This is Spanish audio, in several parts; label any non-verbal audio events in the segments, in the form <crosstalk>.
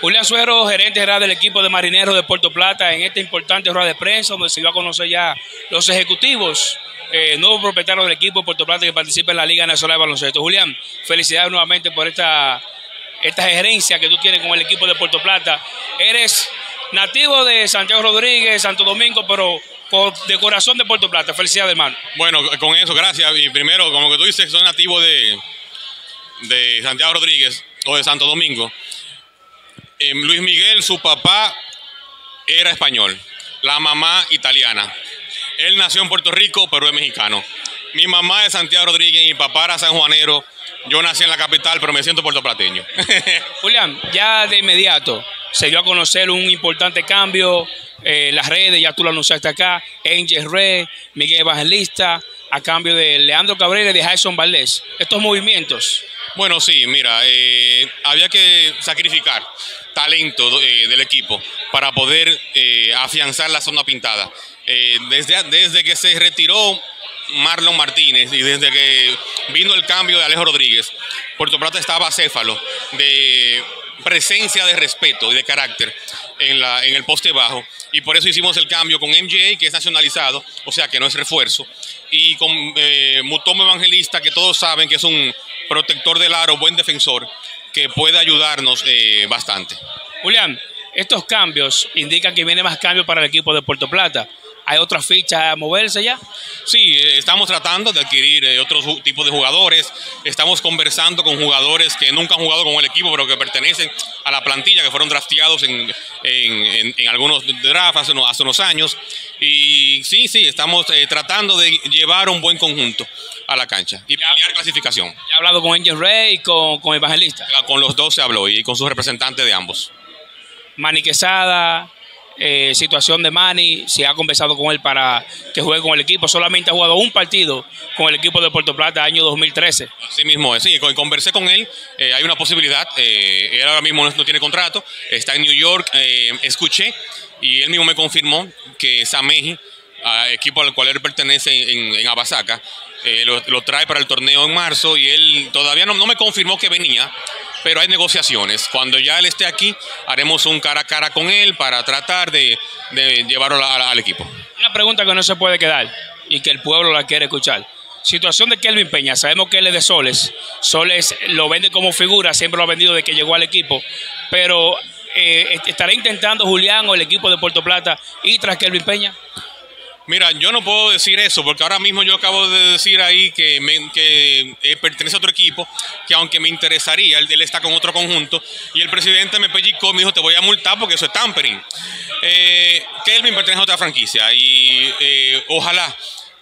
Julián Suero, gerente general del equipo de marineros de Puerto Plata, en esta importante rueda de prensa donde se iba a conocer ya los ejecutivos, eh, nuevos propietarios del equipo de Puerto Plata que participa en la Liga Nacional de Baloncesto. Julián, felicidades nuevamente por esta, esta gerencia que tú tienes con el equipo de Puerto Plata. Eres nativo de Santiago Rodríguez, Santo Domingo, pero de corazón de Puerto Plata. Felicidades, hermano. Bueno, con eso, gracias. Y primero, como que tú dices, soy nativo de, de Santiago Rodríguez o de Santo Domingo. Eh, Luis Miguel, su papá era español, la mamá italiana. Él nació en Puerto Rico, pero es mexicano. Mi mamá es Santiago Rodríguez y mi papá era sanjuanero. Yo nací en la capital, pero me siento puertoplateño. <laughs> Julián, ya de inmediato se dio a conocer un importante cambio. Eh, las redes, ya tú lo anunciaste acá. Angel Rey, Miguel Evangelista, a cambio de Leandro Cabrera y de Jason Valdés. Estos movimientos. Bueno, sí, mira, eh, había que sacrificar talento eh, del equipo para poder eh, afianzar la zona pintada. Desde, desde que se retiró Marlon Martínez y desde que vino el cambio de Alejo Rodríguez, Puerto Plata estaba céfalo de presencia de respeto y de carácter en, la, en el poste bajo. Y por eso hicimos el cambio con MJ, que es nacionalizado, o sea que no es refuerzo, y con Mutomo Evangelista, que todos saben que es un protector del aro, buen defensor, que puede ayudarnos eh, bastante. Julián, estos cambios indican que viene más cambio para el equipo de Puerto Plata. ¿Hay otras fichas a moverse ya? Sí, eh, estamos tratando de adquirir eh, otros tipos de jugadores. Estamos conversando con jugadores que nunca han jugado con el equipo, pero que pertenecen a la plantilla, que fueron drafteados en, en, algunos drafts hace, hace, unos años. Y sí, sí, estamos tratando de llevar un buen conjunto a la cancha y pelear clasificación. ¿Ya ha hablado con Angel Rey y con, con Evangelista? Con los dos se habló y con sus representantes de ambos. Mani Quesada, eh, situación de Mani, se ha conversado con él para que juegue con el equipo. Solamente ha jugado un partido con el equipo de Puerto Plata año 2013. Sí mismo es, sí, conversé con él, eh, hay una posibilidad, eh, él ahora mismo no, tiene contrato, está en New York, escuché y él mismo me confirmó que Sameji, equipo al cual él pertenece en, Abasaca, eh, lo, trae para el torneo en marzo y él todavía no, me confirmó que venía, pero hay negociaciones. Cuando ya él esté aquí, haremos un cara a cara con él para tratar de, llevarlo al equipo. Una pregunta que no se puede quedar y que el pueblo la quiere escuchar. Situación de Kelvin Peña, sabemos que él es de Soles, Soles lo vende como figura, siempre lo ha vendido de que llegó al equipo, pero eh, ¿estará intentando Julián o el equipo de Puerto Plata ir tras Kelvin Peña? Mira, yo no puedo decir eso, porque ahora mismo yo acabo de decir ahí que, eh, pertenece a otro equipo, que aunque me interesaría, él, está con otro conjunto, y el presidente me pellizcó, me dijo, te voy a multar porque eso es tampering. Eh, Kelvin pertenece a otra franquicia, y eh, ojalá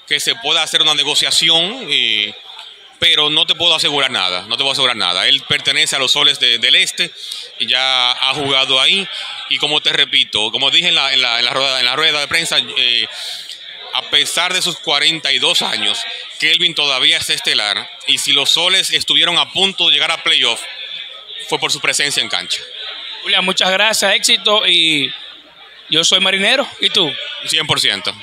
que se pueda hacer una negociación, pero no te puedo asegurar nada, no te puedo asegurar nada. Él pertenece a los soles del este, y ya ha jugado ahí, y como te repito, como dije en la, en la, rueda, en la rueda de prensa, a pesar de sus 42 años, Kelvin todavía es estelar y si los soles estuvieron a punto de llegar a playoff, fue por su presencia en cancha. Julián, muchas gracias, éxito y yo soy marinero, ¿y tú? 100%.